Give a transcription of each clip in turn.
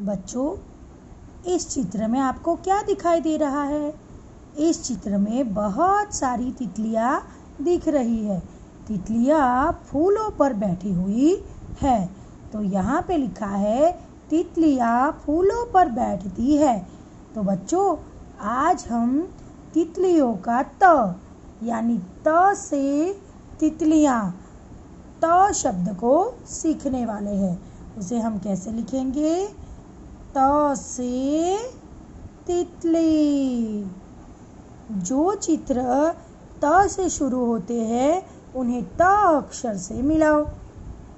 बच्चों, इस चित्र में आपको क्या दिखाई दे रहा है? इस चित्र में बहुत सारी तितलियाँ दिख रही है। तितलियाँ फूलों पर बैठी हुई है। तो यहाँ पे लिखा है, तितलियाँ फूलों पर बैठती है। तो बच्चों, आज हम तितलियों का त, यानी त से तितलियाँ, त शब्द को सीखने वाले हैं। उसे हम कैसे लिखेंगे? त से तितली। जो चित्र त से शुरू होते हैं, उन्हें त अक्षर से मिलाओ।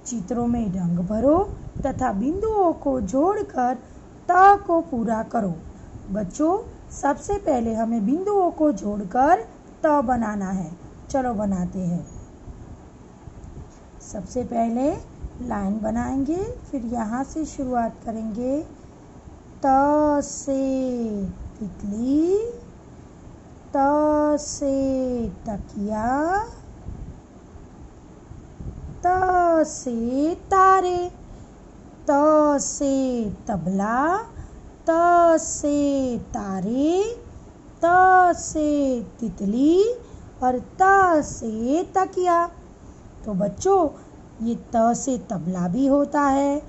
चित्रों में रंग भरो तथा बिंदुओं को जोड़कर त को पूरा करो। बच्चों, सबसे पहले हमें बिंदुओं को जोड़कर त बनाना है। चलो बनाते हैं। सबसे पहले लाइन बनाएँगे, फिर यहाँ से शुरुआत करेंगे। त से तितली, त से तकिया, त से तारे, त से तबला, त से तारे, त से तितली और त से तकिया। तो बच्चों, ये त से तबला भी होता है,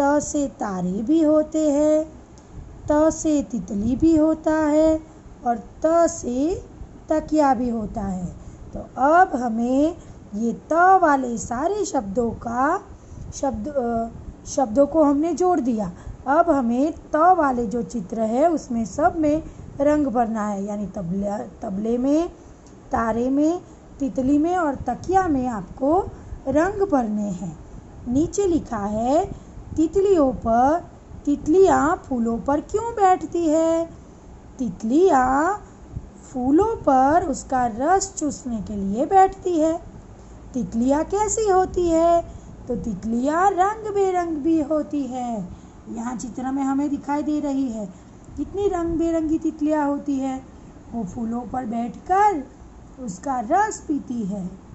त से तारे भी होते हैं त से तितली भी होता है और त से तकिया भी होता है। तो अब हमें ये त वाले सारे शब्दों का शब्द शब्दों को हमने जोड़ दिया। अब हमें त वाले जो चित्र है उसमें सब में रंग भरना है, यानी तबले तबले में, तारे में, तितली में और तकिया में आपको रंग भरने हैं। नीचे लिखा है, तितलियों पर तितलियाँ फूलों पर क्यों बैठती है? तितलियाँ फूलों पर उसका रस चूसने के लिए बैठती है। तितलियाँ कैसी होती है? तो तितलियाँ रंग बेरंग भी होती है। यहाँ चित्र में हमें दिखाई दे रही है, कितनी रंग बेरंगी तितलियाँ होती है। वो फूलों पर बैठकर उसका रस पीती है।